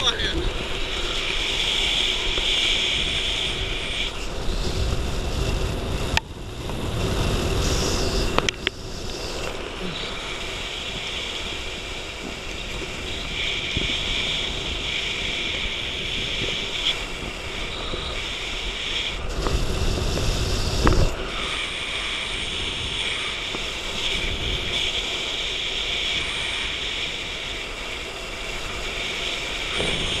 correndo. you